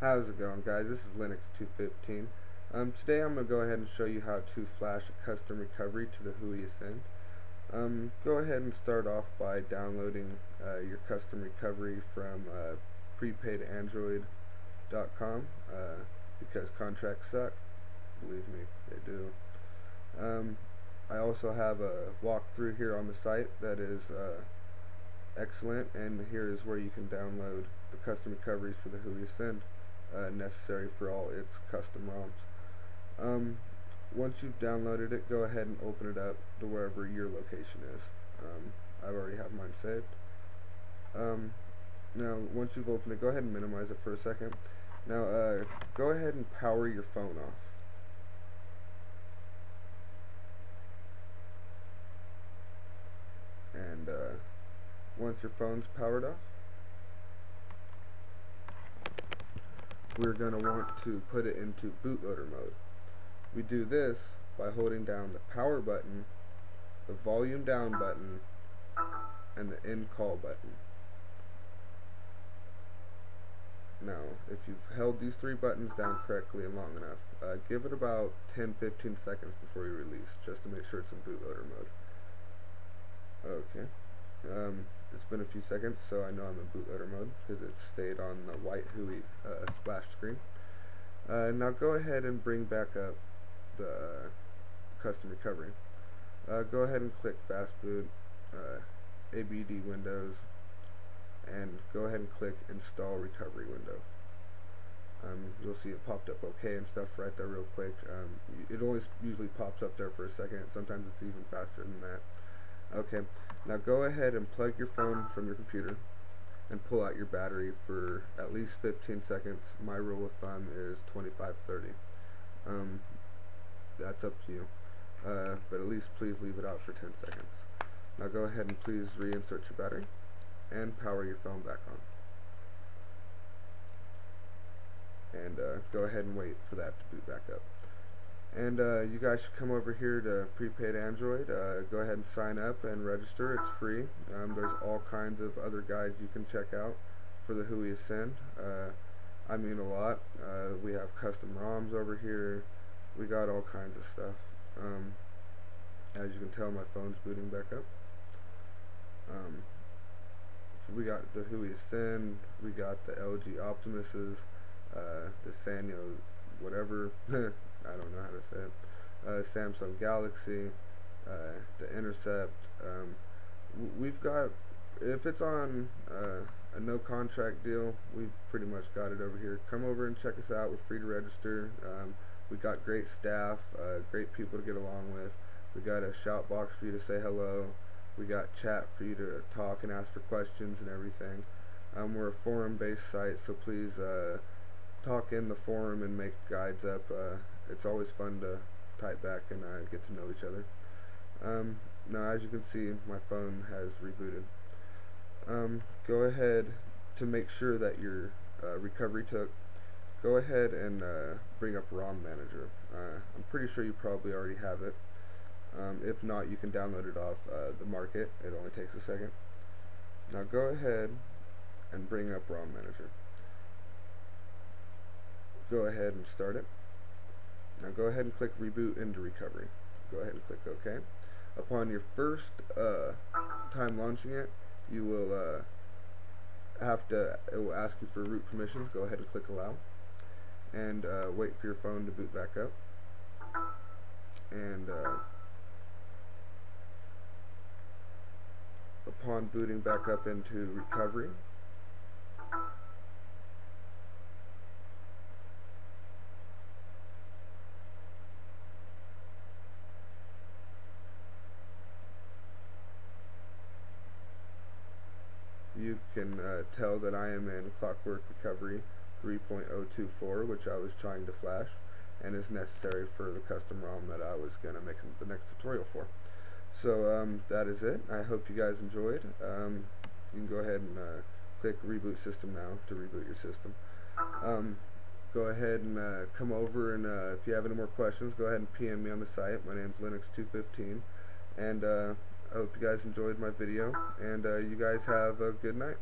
How's it going guys? This is Linux 215. Um, today I'm going to go ahead and show you how to flash a custom recovery to the Huawei Ascend. Um, go ahead and start off by downloading uh, your custom recovery from uh, prepaidandroid.com uh, because contracts suck. Believe me, they do. Um, I also have a walkthrough here on the site that is uh, excellent and here is where you can download the custom recoveries for the Huawei Ascend uh, necessary for all its custom ROMs. Um, once you've downloaded it, go ahead and open it up to wherever your location is. Um, I already have mine saved. Um, now, once you've opened it, go ahead and minimize it for a second. Now, uh, go ahead and power your phone off. And uh, once your phone's powered off, we're going to want to put it into bootloader mode. We do this by holding down the power button, the volume down button, and the end call button. Now, if you've held these three buttons down correctly and long enough, uh, give it about 10-15 seconds before you release, just to make sure it's in bootloader mode. Okay. Um, it's been a few seconds, so I know I'm in bootloader mode because it stayed on the white Huawei uh, splash screen. Uh, now go ahead and bring back up the custom recovery. Uh, go ahead and click fast boot, uh, ABD Windows, and go ahead and click install recovery window. Um, you'll see it popped up okay and stuff right there real quick. Um, it only usually pops up there for a second. Sometimes it's even faster than that. Okay, now go ahead and plug your phone from your computer and pull out your battery for at least 15 seconds. My rule of thumb is 25-30. Um, that's up to you. Uh, but at least please leave it out for 10 seconds. Now go ahead and please reinsert your battery and power your phone back on. And uh, go ahead and wait for that to boot back up. And uh, you guys should come over here to Prepaid Android. Uh, go ahead and sign up and register. It's free. Um, there's all kinds of other guides you can check out for the Huawei Ascend. Uh, I mean a lot. Uh, we have custom ROMs over here. We got all kinds of stuff. Um, as you can tell, my phone's booting back up. Um, so we got the Huawei Ascend. We got the LG Optimuses. Uh, the Sanyo whatever. I don't know how to say it. Uh, Samsung Galaxy, uh, the Intercept. Um, we've got, if it's on uh, a no contract deal, we've pretty much got it over here. Come over and check us out. We're free to register. Um, we got great staff, uh, great people to get along with. We got a shout box for you to say hello. We got chat for you to talk and ask for questions and everything. Um, we're a forum-based site, so please uh, talk in the forum and make guides up. Uh, it's always fun to type back and get to know each other. Um, now as you can see my phone has rebooted. Um, go ahead to make sure that your uh, recovery took go ahead and uh, bring up ROM Manager. Uh, I'm pretty sure you probably already have it. Um, if not, you can download it off uh, the market. It only takes a second. Now go ahead and bring up ROM Manager. Go ahead and start it. Now go ahead and click reboot into recovery. Go ahead and click OK. Upon your first uh, time launching it, you will uh, have to, it will ask you for root permissions. Go ahead and click allow. And uh, wait for your phone to boot back up. And uh, upon booting back up into recovery, you can uh, tell that I am in Clockwork Recovery 3.024 which I was trying to flash and is necessary for the custom ROM that I was going to make the next tutorial for. So um, that is it. I hope you guys enjoyed. Um, you can go ahead and uh, click reboot system now to reboot your system. Um, go ahead and uh, come over and uh, if you have any more questions go ahead and PM me on the site. My name is Linux215 and uh, I hope you guys enjoyed my video, and uh, you guys have a good night.